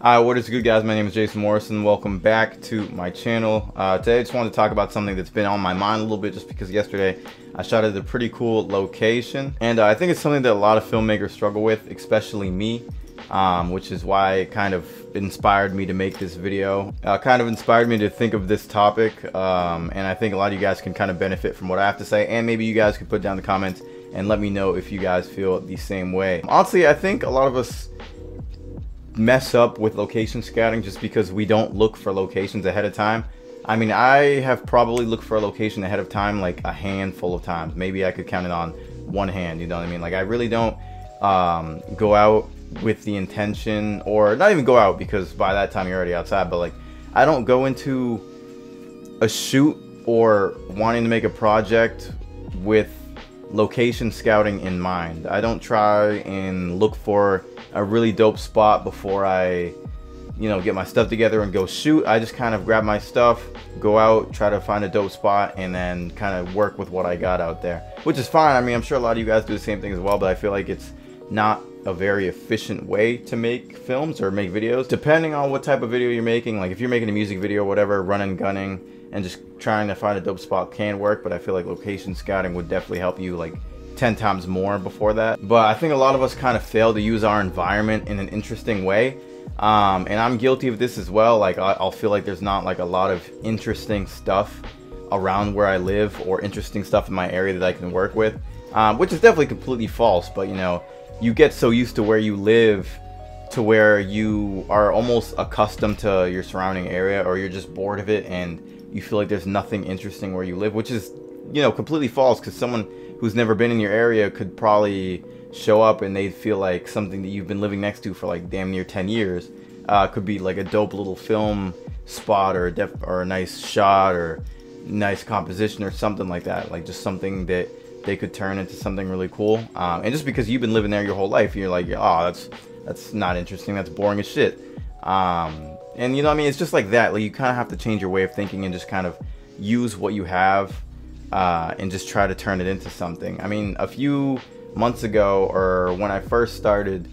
Uh, what is good guys, my name is Jason Morrison, welcome back to my channel. Uh, today I just wanted to talk about something that's been on my mind a little bit just because yesterday I shot at a pretty cool location. And uh, I think it's something that a lot of filmmakers struggle with, especially me. Um, which is why it kind of inspired me to make this video. Uh, kind of inspired me to think of this topic, um, and I think a lot of you guys can kind of benefit from what I have to say, and maybe you guys could put down the comments and let me know if you guys feel the same way. Honestly, I think a lot of us mess up with location scouting just because we don't look for locations ahead of time. I mean, I have probably looked for a location ahead of time like a handful of times. Maybe I could count it on one hand, you know what I mean? Like I really don't um, go out with the intention or not even go out because by that time you're already outside, but like I don't go into a shoot or wanting to make a project with location scouting in mind. I don't try and look for a really dope spot before I, you know, get my stuff together and go shoot. I just kind of grab my stuff, go out, try to find a dope spot, and then kind of work with what I got out there, which is fine. I mean, I'm sure a lot of you guys do the same thing as well, but I feel like it's not a very efficient way to make films or make videos depending on what type of video you're making like if you're making a music video or whatever running gunning and just trying to find a dope spot can work but i feel like location scouting would definitely help you like 10 times more before that. But i think a lot of us kind of fail to use our environment in an interesting way. Um, and i'm guilty of this as well. Like i'll feel like there's not like a lot of interesting stuff around where i live or interesting stuff in my area that i can work with um, which is definitely completely false. But you know you get so used to where you live to where you are almost accustomed to your surrounding area or you're just bored of it and you feel like there's nothing interesting where you live which is you know completely false because someone who's never been in your area could probably show up and they'd feel like something that you've been living next to for like damn near 10 years. Uh, could be like a dope little film spot or a def or a nice shot or nice composition or something like that. Like just something that they could turn into something really cool. Um, and just because you've been living there your whole life you're like oh that's that's not interesting. That's boring as shit. Um, and you know I mean it's just like that. Like you kind of have to change your way of thinking and just kind of use what you have uh, and just try to turn it into something. I mean, a few months ago, or when I first started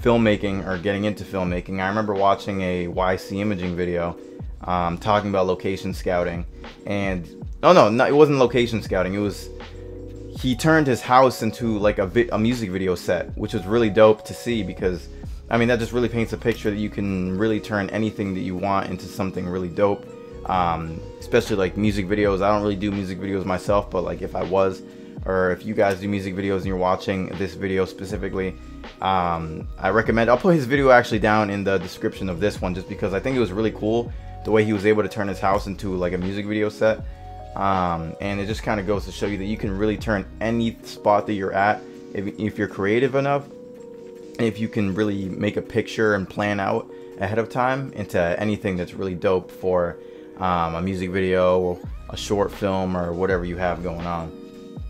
filmmaking or getting into filmmaking, I remember watching a YC imaging video um, talking about location scouting. And oh no, no, it wasn't location scouting. It was he turned his house into like a, a music video set, which was really dope to see because I mean that just really paints a picture that you can really turn anything that you want into something really dope um, especially like music videos. I don't really do music videos myself, but like if I was, or if you guys do music videos and you're watching this video specifically, um, I recommend. I'll put his video actually down in the description of this one, just because I think it was really cool the way he was able to turn his house into like a music video set. Um, and it just kind of goes to show you that you can really turn any spot that you're at if, if you're creative enough if you can really make a picture and plan out ahead of time into anything that's really dope for um, a music video, a short film, or whatever you have going on.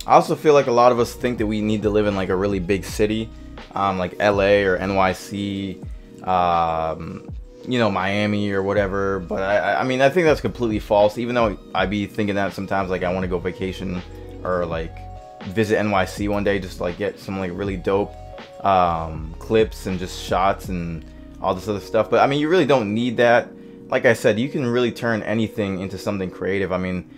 I also feel like a lot of us think that we need to live in like a really big city, um, like LA or NYC, um, you know, Miami or whatever. But I, I mean, I think that's completely false. Even though I be thinking that sometimes, like I want to go vacation or like visit NYC one day, just like get some like really dope um, clips and just shots and all this other stuff. But I mean, you really don't need that like I said, you can really turn anything into something creative. I mean,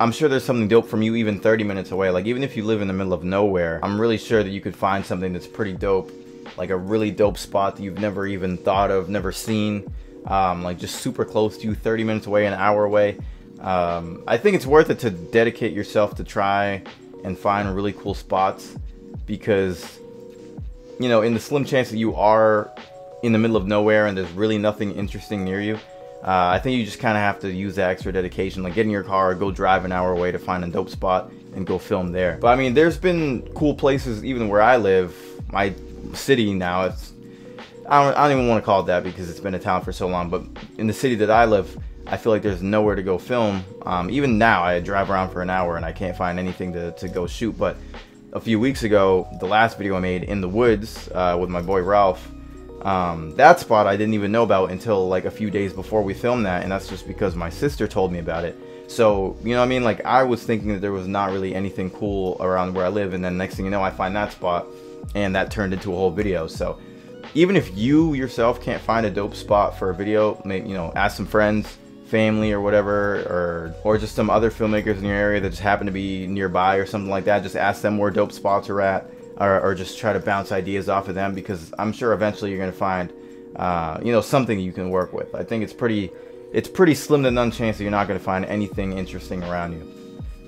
I'm sure there's something dope from you even 30 minutes away. Like even if you live in the middle of nowhere, I'm really sure that you could find something that's pretty dope. Like a really dope spot that you've never even thought of, never seen. Um, like just super close to you, 30 minutes away, an hour away. Um, I think it's worth it to dedicate yourself to try and find really cool spots because, you know, in the slim chance that you are in the middle of nowhere and there's really nothing interesting near you, uh, I think you just kind of have to use that extra dedication, like get in your car, go drive an hour away to find a dope spot and go film there. But I mean, there's been cool places even where I live, my city now. It's I don't, I don't even want to call it that because it's been a town for so long. But in the city that I live, I feel like there's nowhere to go film. Um, even now, I drive around for an hour and I can't find anything to, to go shoot. But a few weeks ago, the last video I made in the woods uh, with my boy Ralph, um, that spot I didn't even know about until like a few days before we filmed that, and that's just because my sister told me about it. So, you know what I mean? Like, I was thinking that there was not really anything cool around where I live, and then next thing you know, I find that spot, and that turned into a whole video. So, even if you yourself can't find a dope spot for a video, maybe, you know, ask some friends, family or whatever, or, or just some other filmmakers in your area that just happen to be nearby or something like that. Just ask them where dope spots are at, or, or just try to bounce ideas off of them because I'm sure eventually you're going to find, uh, you know, something you can work with. I think it's pretty, it's pretty slim to none chance that you're not going to find anything interesting around you.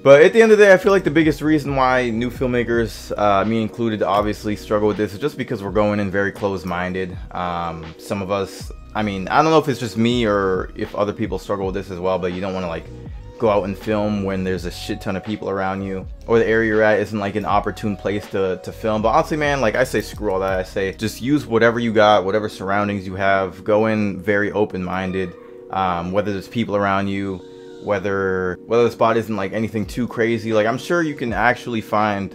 But at the end of the day, I feel like the biggest reason why new filmmakers, uh, me included, obviously struggle with this is just because we're going in very closed-minded. Um, some of us, I mean, I don't know if it's just me or if other people struggle with this as well, but you don't want to like go out and film when there's a shit ton of people around you or the area you're at isn't like an opportune place to, to film. But honestly, man, like I say, screw all that. I say just use whatever you got, whatever surroundings you have. Go in very open-minded, um, whether there's people around you, whether whether the spot isn't like anything too crazy like i'm sure you can actually find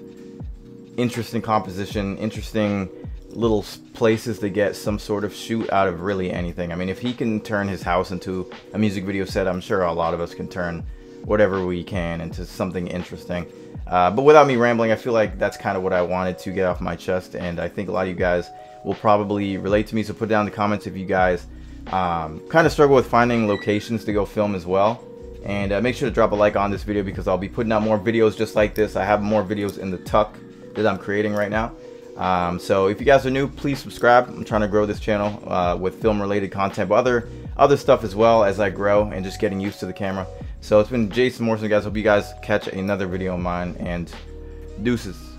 interesting composition interesting little places to get some sort of shoot out of really anything i mean if he can turn his house into a music video set i'm sure a lot of us can turn whatever we can into something interesting uh, but without me rambling i feel like that's kind of what i wanted to get off my chest and i think a lot of you guys will probably relate to me so put down in the comments if you guys um, kind of struggle with finding locations to go film as well and uh, make sure to drop a like on this video because I'll be putting out more videos just like this. I have more videos in the tuck that I'm creating right now. Um, so if you guys are new, please subscribe. I'm trying to grow this channel uh, with film related content, but other, other stuff as well as I grow and just getting used to the camera. So it's been Jason Morrison, guys. Hope you guys catch another video of mine and deuces.